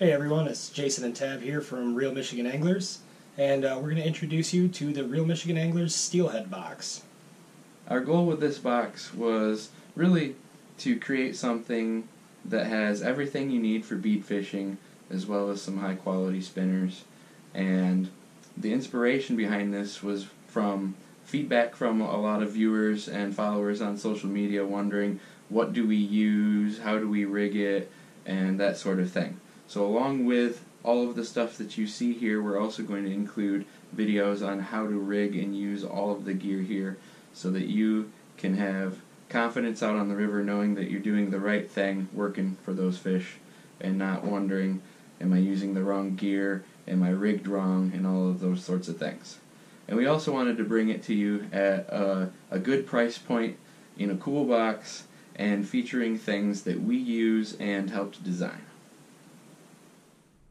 Hey everyone, it's Jason and Tab here from Reel Michigan Anglers, and uh, we're going to introduce you to the Reel Michigan Anglers Steelhead Box. Our goal with this box was really to create something that has everything you need for bead fishing as well as some high quality spinners. And the inspiration behind this was from feedback from a lot of viewers and followers on social media wondering what do we use, how do we rig it, and that sort of thing. So along with all of the stuff that you see here, we're also going to include videos on how to rig and use all of the gear here so that you can have confidence out on the river knowing that you're doing the right thing working for those fish and not wondering am I using the wrong gear, am I rigged wrong, and all of those sorts of things. And we also wanted to bring it to you at a, a good price point in a cool box and featuring things that we use and helped design.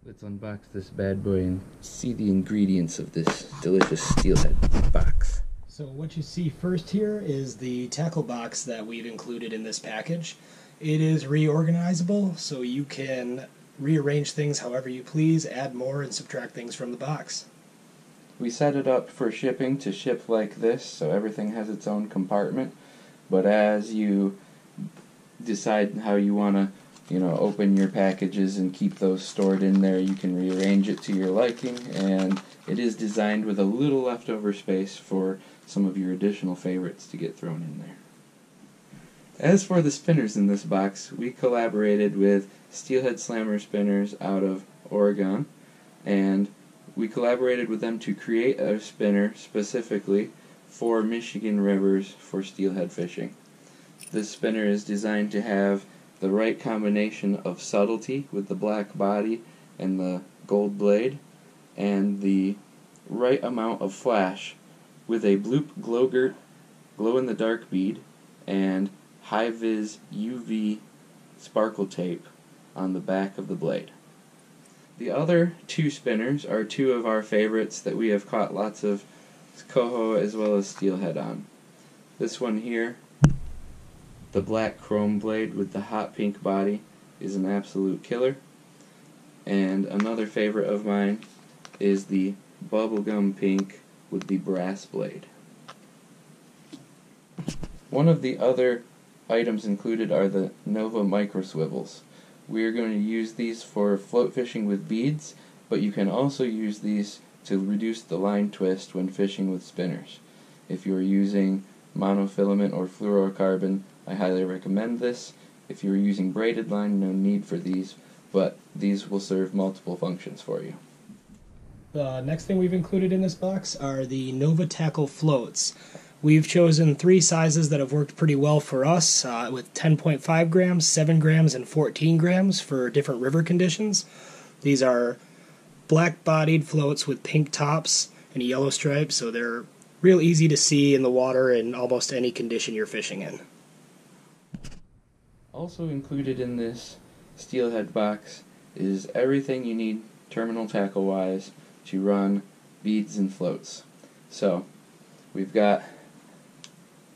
Let's unbox this bad boy and see the ingredients of this delicious steelhead box. So what you see first here is the tackle box that we've included in this package. It is reorganizable, so you can rearrange things however you please, add more and subtract things from the box. We set it up for shipping to ship like this, so everything has its own compartment. But as you decide how you want to, you know, open your packages and keep those stored in there, you can rearrange it to your liking. And it is designed with a little leftover space for some of your additional favorites to get thrown in there. As for the spinners in this box, we collaborated with Steelhead Slammer Spinners out of Oregon, and we collaborated with them to create a spinner specifically for Michigan rivers for steelhead fishing. This spinner is designed to have the right combination of subtlety with the black body and the gold blade, and the right amount of flash with a Bloop Glowgert glow in the dark bead and high vis UV sparkle tape on the back of the blade. The other two spinners are two of our favorites that we have caught lots of coho as well as steelhead on. This one here, the black chrome blade with the hot pink body, is an absolute killer. And another favorite of mine is the bubblegum pink with the brass blade. One of the other items included are the Nova micro swivels. We are going to use these for float fishing with beads, but you can also use these to reduce the line twist when fishing with spinners. If you are using monofilament or fluorocarbon, I highly recommend this. If you are using braided line, no need for these, but these will serve multiple functions for you. The next thing we've included in this box are the Nova Tackle floats. We've chosen three sizes that have worked pretty well for us uh, with 10.5 grams, 7 grams, and 14 grams for different river conditions. These are black bodied floats with pink tops and a yellow stripe, so they're real easy to see in the water in almost any condition you're fishing in. Also included in this steelhead box is everything you need terminal tackle wise to run beads and floats. So we've got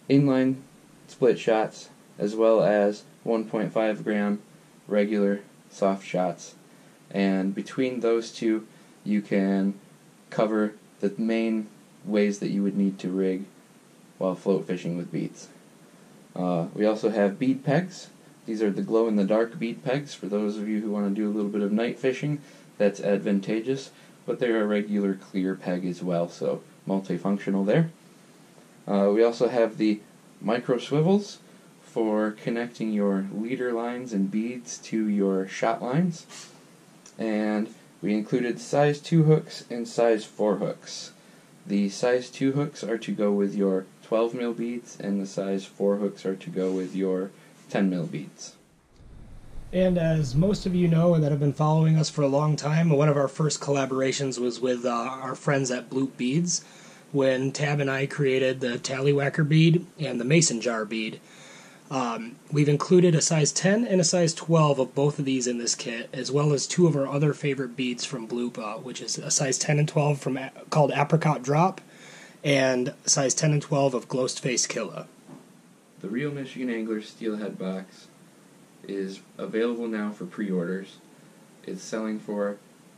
inline split shots as well as 1.5 gram regular soft shots and between those two you can cover the main ways that you would need to rig while float fishing with beads. Uh, we also have bead pegs. These are the glow in the dark bead pegs for those of you who want to do a little bit of night fishing. That's advantageous, but they're a regular clear peg as well, so multifunctional there. Uh, we also have the micro swivels for connecting your leader lines and beads to your shot lines. And we included size 2 hooks and size 4 hooks. The size 2 hooks are to go with your 12 mil beads, and the size 4 hooks are to go with your 10 mil beads. And as most of you know that have been following us for a long time, one of our first collaborations was with uh, our friends at Bloop Beads when Tab and I created the Tallywhacker bead and the Mason jar bead. Um, we've included a size 10 and a size 12 of both of these in this kit, as well as two of our other favorite beads from Bloop, uh, which is a size 10 and 12 from called Apricot Drop, and size 10 and 12 of Ghostface Killa. The Reel Michigan Angler Steelhead Box is available now for pre-orders. It's selling for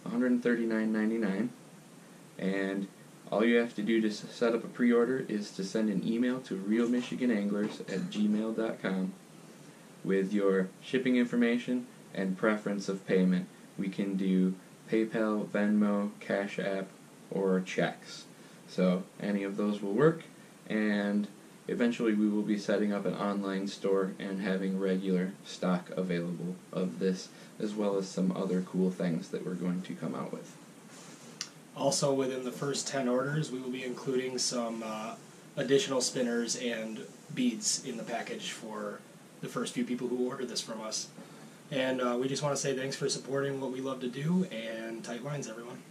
$139.99, and all you have to do to set up a pre-order is to send an email to reelmichigananglers at gmail.com with your shipping information and preference of payment. We can do PayPal, Venmo, Cash App, or checks. So any of those will work, and eventually we will be setting up an online store and having regular stock available of this, as well as some other cool things that we're going to come out with. Also, within the first 10 orders, we will be including some uh, additional spinners and beads in the package for the first few people who order this from us. And uh, we just want to say thanks for supporting what we love to do and tight lines, everyone.